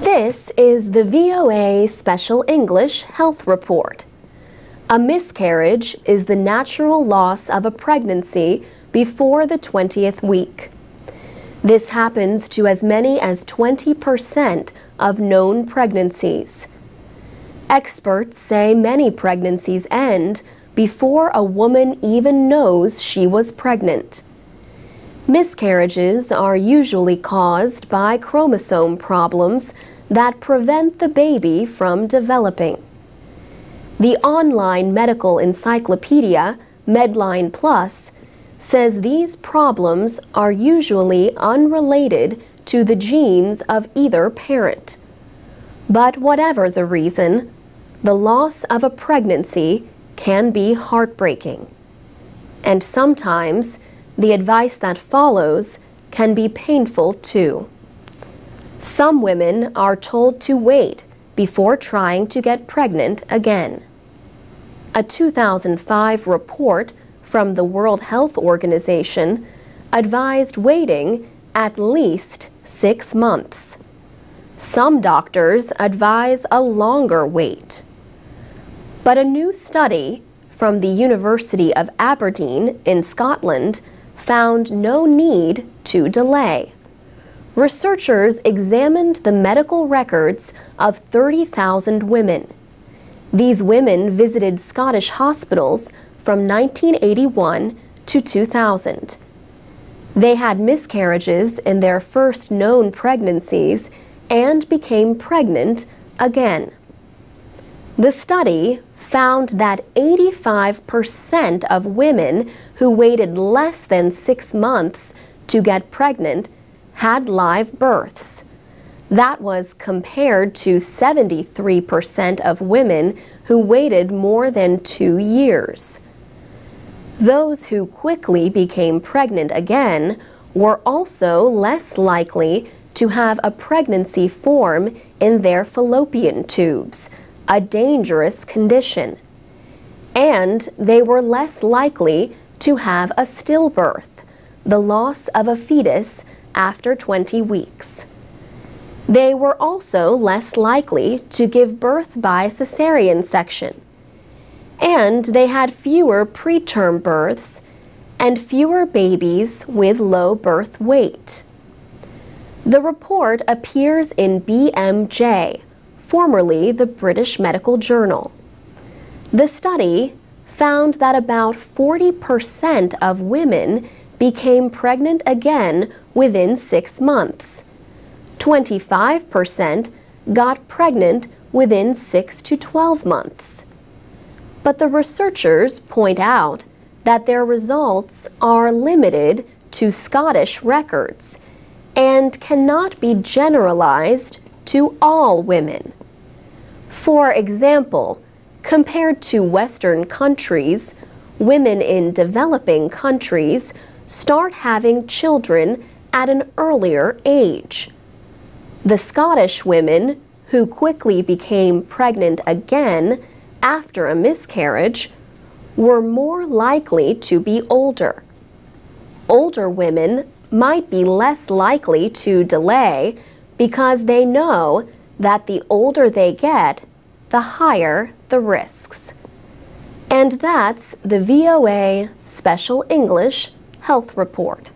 This is the VOA Special English Health Report. A miscarriage is the natural loss of a pregnancy before the 20th week. This happens to as many as 20% of known pregnancies. Experts say many pregnancies end before a woman even knows she was pregnant. Miscarriages are usually caused by chromosome problems that prevent the baby from developing. The online medical encyclopedia, Medline Plus, says these problems are usually unrelated to the genes of either parent. But whatever the reason, the loss of a pregnancy can be heartbreaking. And sometimes the advice that follows can be painful too. Some women are told to wait before trying to get pregnant again. A 2005 report from the World Health Organization advised waiting at least six months. Some doctors advise a longer wait. But a new study from the University of Aberdeen in Scotland found no need to delay. Researchers examined the medical records of 30,000 women. These women visited Scottish hospitals from 1981 to 2000. They had miscarriages in their first known pregnancies and became pregnant again. The study found that 85% of women who waited less than six months to get pregnant had live births. That was compared to 73% of women who waited more than two years. Those who quickly became pregnant again were also less likely to have a pregnancy form in their fallopian tubes, a dangerous condition. And they were less likely to have a stillbirth, the loss of a fetus after 20 weeks. They were also less likely to give birth by cesarean section. And they had fewer preterm births and fewer babies with low birth weight. The report appears in BMJ, formerly the British Medical Journal. The study found that about 40% of women became pregnant again within six months. 25% got pregnant within 6 to 12 months. But the researchers point out that their results are limited to Scottish records and cannot be generalized to all women. For example, compared to Western countries, women in developing countries start having children at an earlier age. The Scottish women who quickly became pregnant again after a miscarriage were more likely to be older. Older women might be less likely to delay because they know that the older they get, the higher the risks. And that's the VOA Special English Health Report.